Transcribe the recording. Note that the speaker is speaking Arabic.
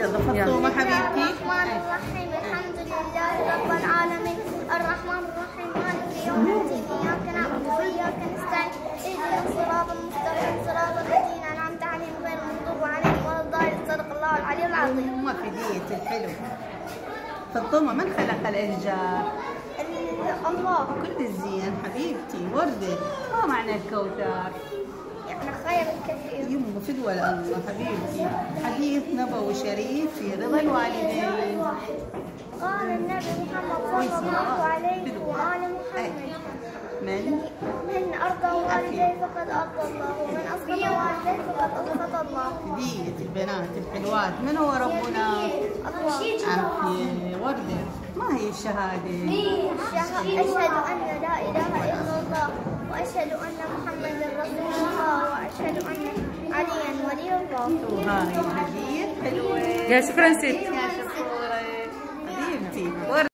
يلا فطومة حبيبتي. الرحمن الرحيم الحمد لله رب العالمين. الرحمن الرحيم مالك يوم الدين؟ إياك نعبد نستعين. اهدنا الصراط المستقيم. صراط الذين عليهم غير المغضوب عليهم ولا الضالين. صدق الله العلي العظيم. في الحلو من خلق الأشجار؟ ال- الله. كل الزين حبيبتي وردة. ما معنى الكوثر؟ يعني خير الكثير يمه فدوى الله حبيبتي حديث نبوي شريف في رضا الوالدين. قال النبي محمد صلى الله عليه وآل محمد من؟ من أرضى والديه فقد أرضى الله. ومن أسقط والديه فقد أسقط الله. هدية البنات الحلوات. من هو ربنا؟ الله وردة. ما هي الشهادة؟ أشهد أن لا إله إلا Welcome to Hangin Hagit. Hello. Yes, Francis.